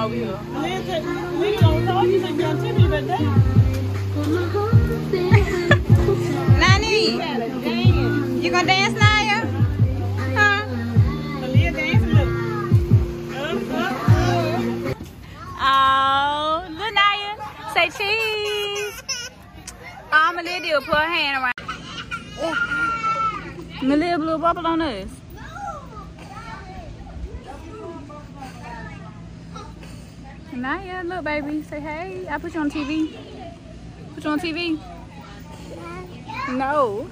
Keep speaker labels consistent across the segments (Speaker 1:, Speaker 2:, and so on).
Speaker 1: Stop when I come over here.
Speaker 2: Liz said, we don't know you said you're Timmy, but they
Speaker 1: Nani, you gonna dance, Naya? Huh?
Speaker 2: Dance uh-huh. oh, look. Up, up, up.
Speaker 1: Oh, Naya, say cheese. Oh, Malia did put her hand around. Malia blew a bubble on us. Naya, look, baby. Say hey. I put you on TV. Put you on TV. No.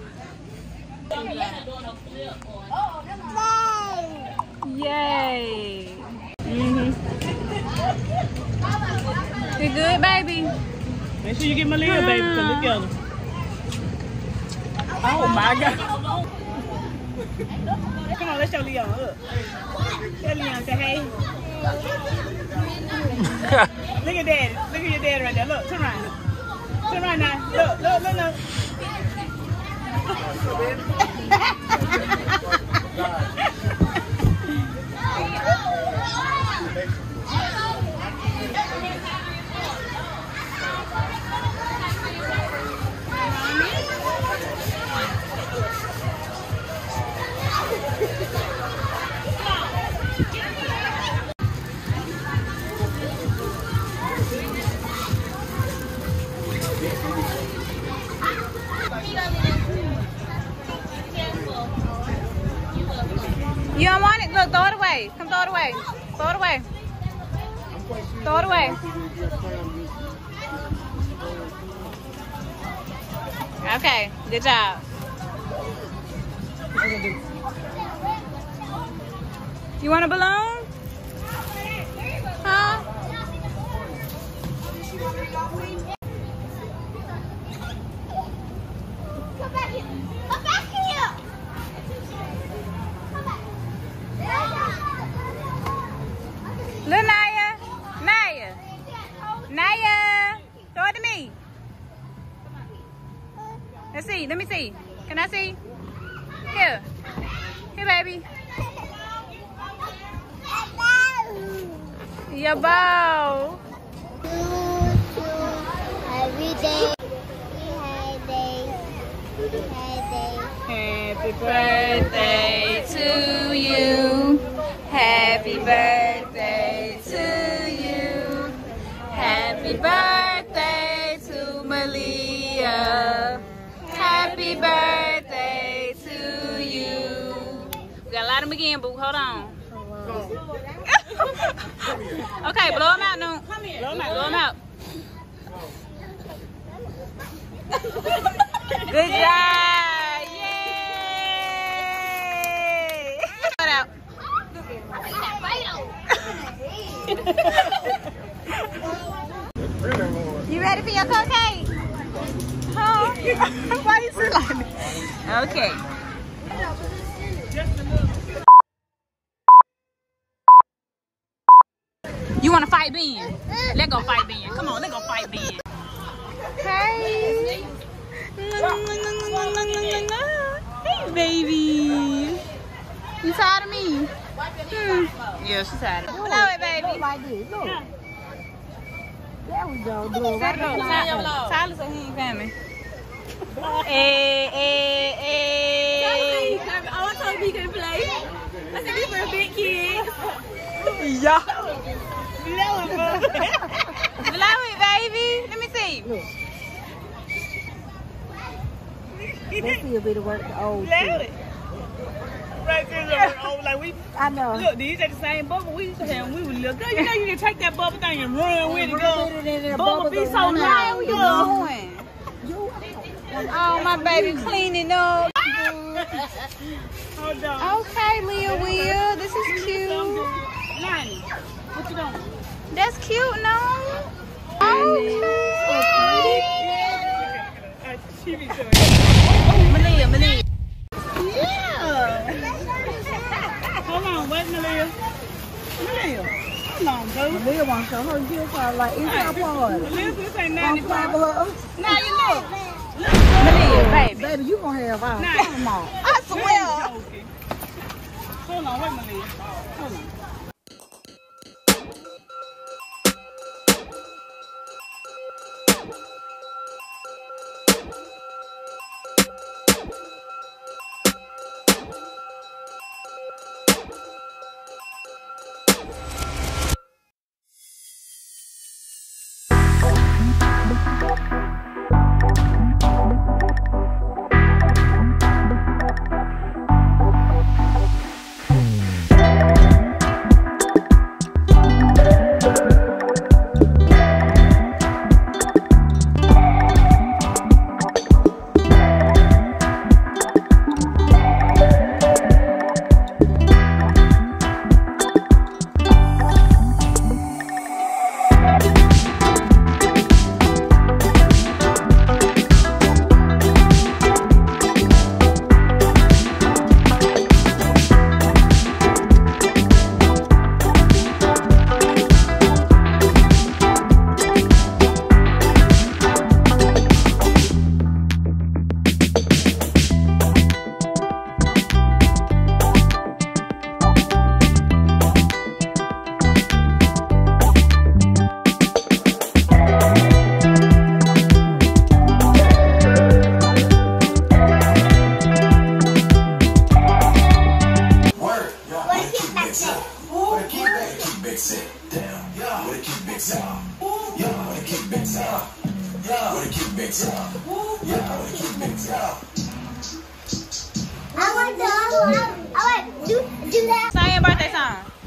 Speaker 1: Yay. Mm-hmm. You good, baby?
Speaker 2: Make sure you get Malia, baby, to look at her. Oh my God. Come on, let's show Leon. Look. Tell Leon, say hey. Look at daddy. Look at your daddy right there. Look, turn around. Turn around now. Look, look, look, look.
Speaker 1: You don't want it? Look, throw it away. Come throw it away. Throw it away. Throw it away. Okay, good job. You want a balloon? To me. Let's see. Let me see. Can I see? Here. Here, baby. Your bow.
Speaker 3: Every day.
Speaker 2: Happy
Speaker 1: Birthday them again, boo. Hold on. okay, blow them out now.
Speaker 2: Come here.
Speaker 1: Blow them out. Good job. Yay. Put out. You ready for your cupcake? Huh? Why you sit like that? Okay. Fight Ben. Let go fight Ben. Come on, let go fight Ben. Hey. Hey, baby. You tired of me? Hmm. Yeah, she's tired of me. Blow it, baby.
Speaker 4: like this. Look. There we go. Do it right
Speaker 1: Tyler, Tyler said he ain't coming. Hey, hey, hey.
Speaker 4: I told me couldn't play. I said, these for big kids.
Speaker 1: Yeah.
Speaker 2: Blow it.
Speaker 1: Blow it, baby. Let me see.
Speaker 4: Let's see if it'll work the old
Speaker 2: Blow
Speaker 4: trick.
Speaker 2: it. Right there, oh, like we
Speaker 4: I know.
Speaker 2: look. These are the same bubble we used to have when we were little. Girl, you know you can take that bubble thing and run with it, girl.
Speaker 4: with it and the
Speaker 2: Bubble be so
Speaker 4: run out.
Speaker 2: loud,
Speaker 1: Where you
Speaker 2: girl.
Speaker 1: going? Oh, my baby cleaning up.
Speaker 2: Hold on.
Speaker 1: Okay, Leah Will. This is cute.
Speaker 2: Nani, what you doing?
Speaker 1: That's cute, no? Okay.
Speaker 2: She be doing.
Speaker 1: Malia, Malia.
Speaker 2: Yeah. Hold on, wait, Malia. Malia, hold on, boo.
Speaker 4: Malia wants to show her gift card like it's her part.
Speaker 2: Malia, this ain't 95.
Speaker 4: play with her.
Speaker 2: Now you look.
Speaker 1: Malia, baby.
Speaker 4: Baby, you gonna have all.
Speaker 2: Nah.
Speaker 4: Come on.
Speaker 1: I swear.
Speaker 2: joking. Hold on, wait, Malia. Hold on.
Speaker 5: With a kickback set. Yeah. With a kickback set. Yeah. With a kickback set. Yeah. With a kickback set.
Speaker 3: I want to, I want, I want to do, do that.
Speaker 1: Sing your birthday song.